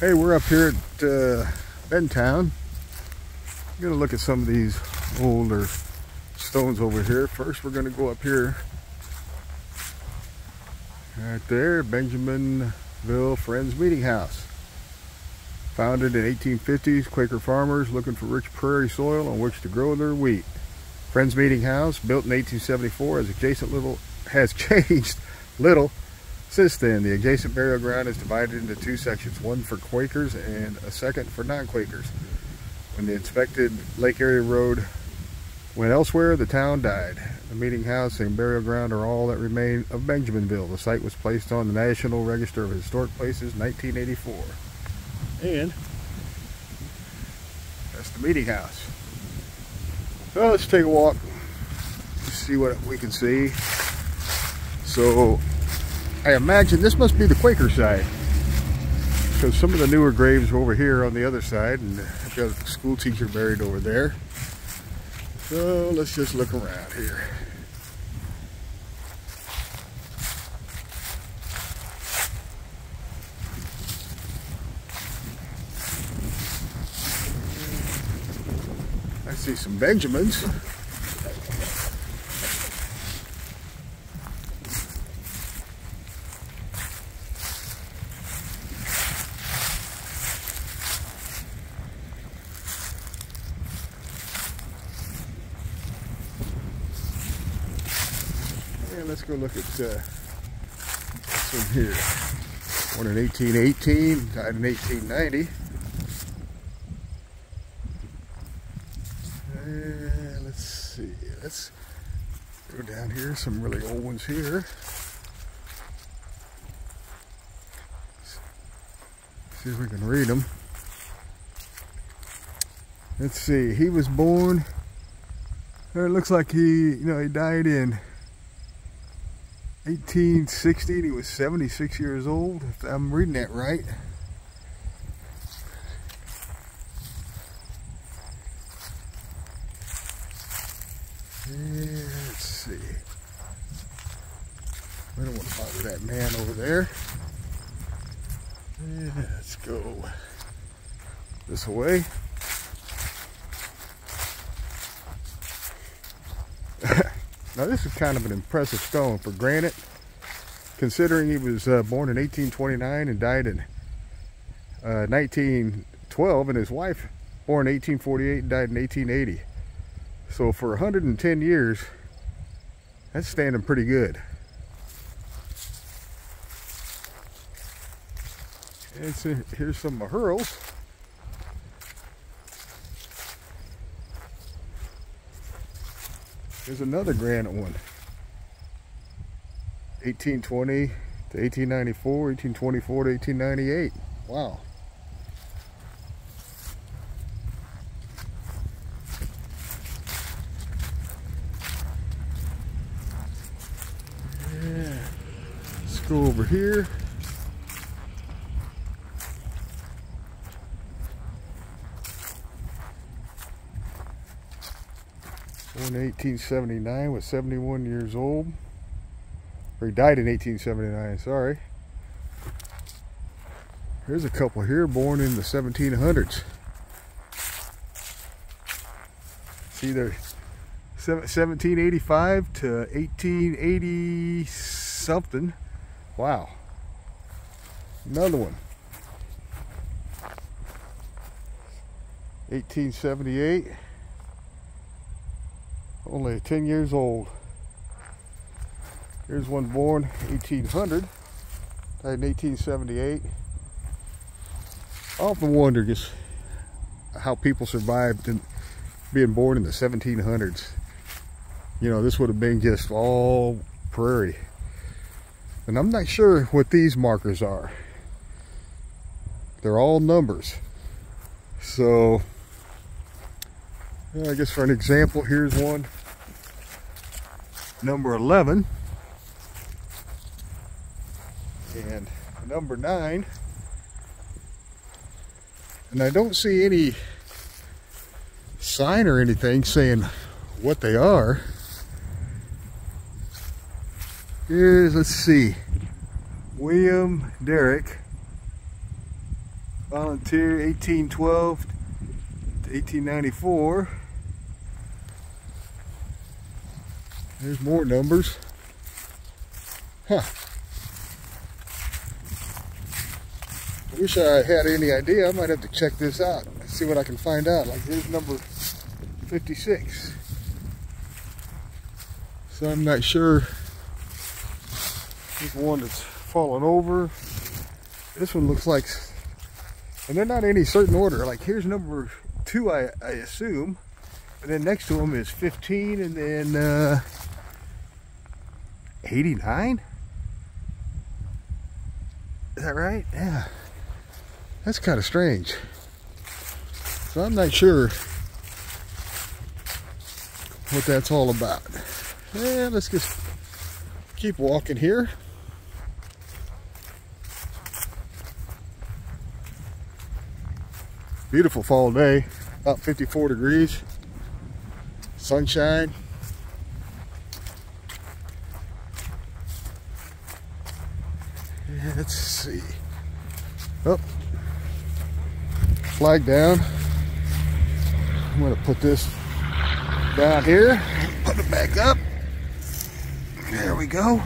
Hey, we're up here at uh, Bentown. I'm gonna look at some of these older stones over here. First, we're gonna go up here. Right there, Benjaminville Friends Meeting House. Founded in 1850s, Quaker farmers looking for rich prairie soil on which to grow their wheat. Friends Meeting House, built in 1874, has adjacent little has changed little since then, the adjacent burial ground is divided into two sections, one for Quakers and a second for non-Quakers. When the inspected Lake Area Road went elsewhere, the town died. The meeting house and burial ground are all that remain of Benjaminville. The site was placed on the National Register of Historic Places 1984. And that's the meeting house. So let's take a walk, see what we can see. So I imagine this must be the Quaker side. Because some of the newer graves are over here on the other side, and I've got a school teacher buried over there. So let's just look around here. I see some Benjamins. And let's go look at uh, this one here. Born in 1818, died in 1890. And let's see, let's go down here, some really old ones here. See if we can read them. Let's see, he was born, it looks like he, you know, he died in 1860 and he was 76 years old if I'm reading that right. Let's see. I don't want to bother that man over there. Let's go this way Now this is kind of an impressive stone for granite, considering he was uh, born in 1829 and died in uh, 1912, and his wife born in 1848 and died in 1880. So for 110 years, that's standing pretty good. And so here's some Mahuros. There's another granite one. 1820 to 1894, 1824 to 1898. Wow. Yeah. Let's go over here. In 1879, was 71 years old. Or he died in 1879, sorry. Here's a couple here born in the 1700s. See, they're 1785 to 1880 something. Wow. Another one. 1878 only 10 years old. Here's one born 1800, died in 1878. I often wonder just how people survived in being born in the 1700s. You know, this would have been just all prairie. And I'm not sure what these markers are. They're all numbers. So, I guess for an example, here's one number 11 and number 9 and I don't see any sign or anything saying what they are. Is let's see. William Derrick. Volunteer 1812 to 1894. There's more numbers. Huh. I wish I had any idea. I might have to check this out. See what I can find out. Like here's number 56. So I'm not sure. This one that's fallen over. This one looks like, and they're not in any certain order. Like here's number two, I, I assume. And then next to them is 15 and then uh, 89? Is that right? Yeah. That's kind of strange. So I'm not sure what that's all about. Yeah, let's just keep walking here. Beautiful fall day, about 54 degrees, sunshine. Let's see. Oh, flag down. I'm gonna put this down here, put it back up. There we go.